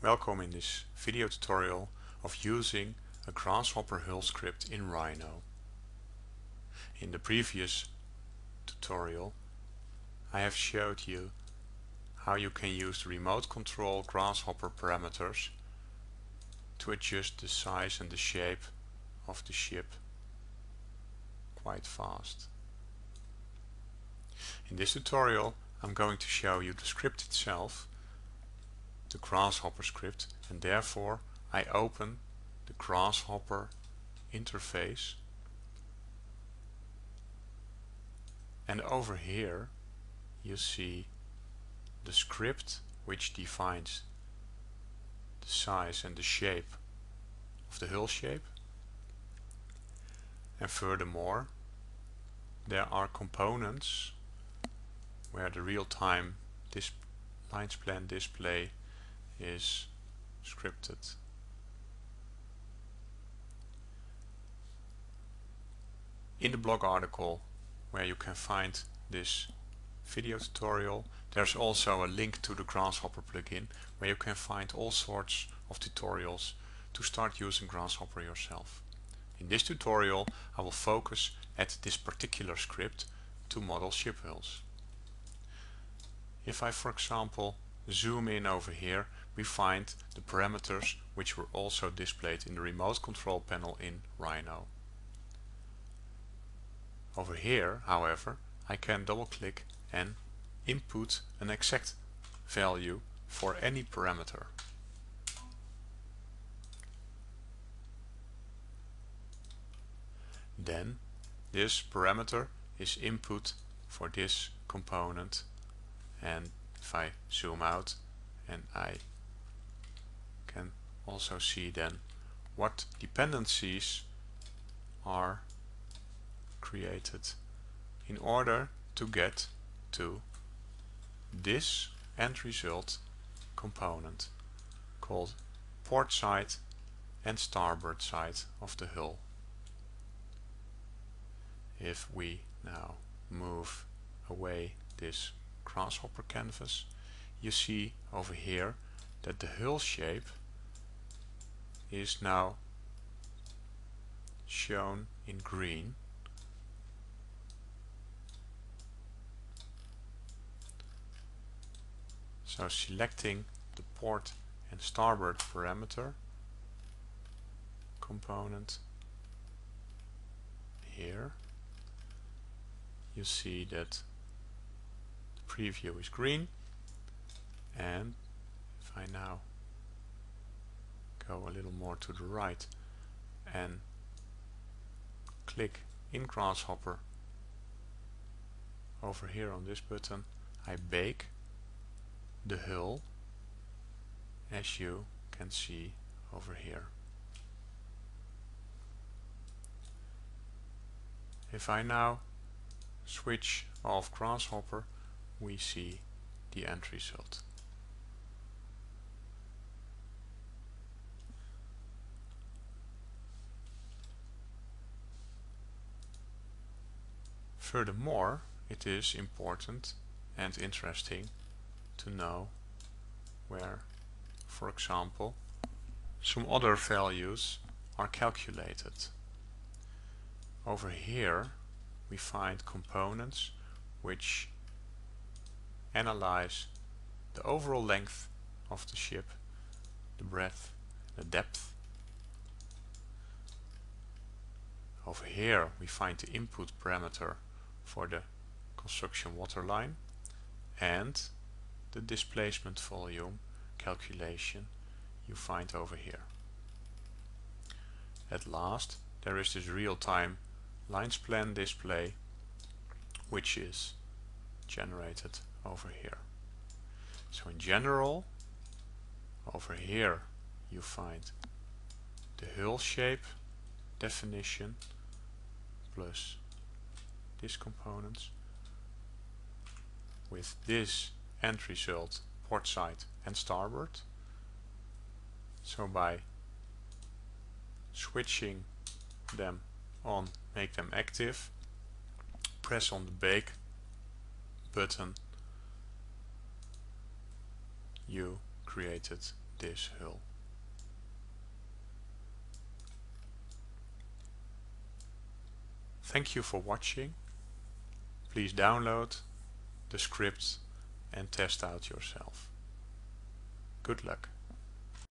Welcome in this video tutorial of using a Grasshopper hull script in Rhino. In the previous tutorial I have showed you how you can use the remote control Grasshopper parameters to adjust the size and the shape of the ship quite fast. In this tutorial I'm going to show you the script itself, the Grasshopper script, and therefore I open the Grasshopper interface. And over here you see the script which defines the size and the shape of the hull shape. And furthermore there are components where the real-time dis lines plan display is scripted. In the blog article where you can find this video tutorial there's also a link to the Grasshopper plugin where you can find all sorts of tutorials to start using Grasshopper yourself. In this tutorial I will focus at this particular script to model ship hulls. If I for example zoom in over here we find the parameters which were also displayed in the remote control panel in Rhino. Over here however I can double click and input an exact value for any parameter. Then this parameter is input for this component and if I zoom out and I can also see then what dependencies are created in order to get to this end result component called port side and starboard side of the hull. If we now move away this grasshopper canvas you see over here that the hull shape is now shown in green. So selecting the port and starboard parameter component here you see that preview is green and if I now go a little more to the right and click in Grasshopper over here on this button I bake the hull as you can see over here. If I now switch off Grasshopper we see the end result. Furthermore, it is important and interesting to know where, for example, some other values are calculated. Over here we find components which analyze the overall length of the ship, the breadth, the depth. Over here we find the input parameter for the construction waterline and the displacement volume calculation you find over here. At last there is this real-time lines plan display which is generated over here. So in general, over here you find the hull shape definition plus this components with this end result port side and starboard. So by switching them on, make them active, press on the bake button you created this hull. Thank you for watching. Please download the script and test out yourself. Good luck.